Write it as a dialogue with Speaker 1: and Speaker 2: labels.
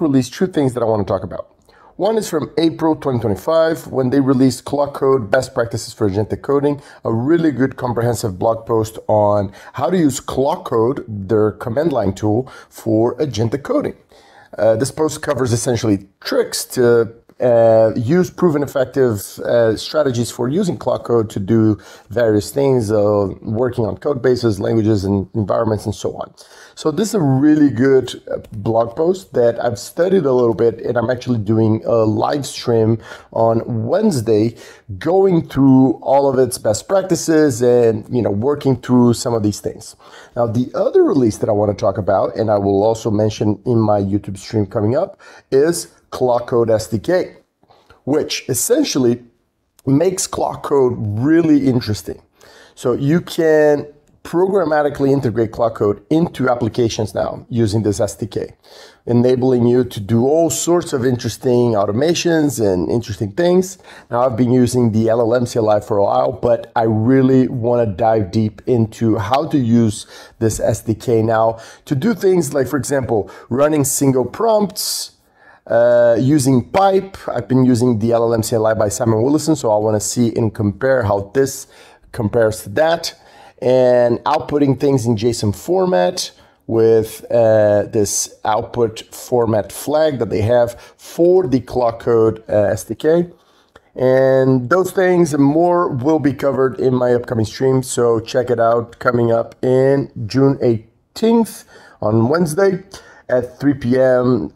Speaker 1: released two things that I want to talk about. One is from April 2025 when they released Claude Code Best Practices for Agentic Coding, a really good comprehensive blog post on how to use Claude Code, their command line tool, for agentic coding. Uh, this post covers essentially tricks to uh, use proven effective uh, strategies for using Claude Code to do various things, uh, working on code bases, languages, and environments, and so on. So this is a really good uh, blog post that I've studied a little bit, and I'm actually doing a live stream on Wednesday, going through all of its best practices and you know working through some of these things. Now, the other release that I want to talk about, and I will also mention in my YouTube stream coming up, is Claude Code SDK, which essentially makes Claude Code really interesting. So you can programmatically integrate Claude Code into applications now using this SDK, enabling you to do all sorts of interesting automations and interesting things. Now, I've been using the LLM CLI for a while, but I really want to dive deep into how to use this SDK now to do things like, for example, running single prompts, uh, using pipe, I've been using the LLM CLI by Simon Willison, so I want to see and compare how this compares to that. And outputting things in JSON format with uh, this output format flag that they have for the Claude Code uh, SDK. And those things and more will be covered in my upcoming stream. So check it out coming up in June 18th on Wednesday at 3 p.m.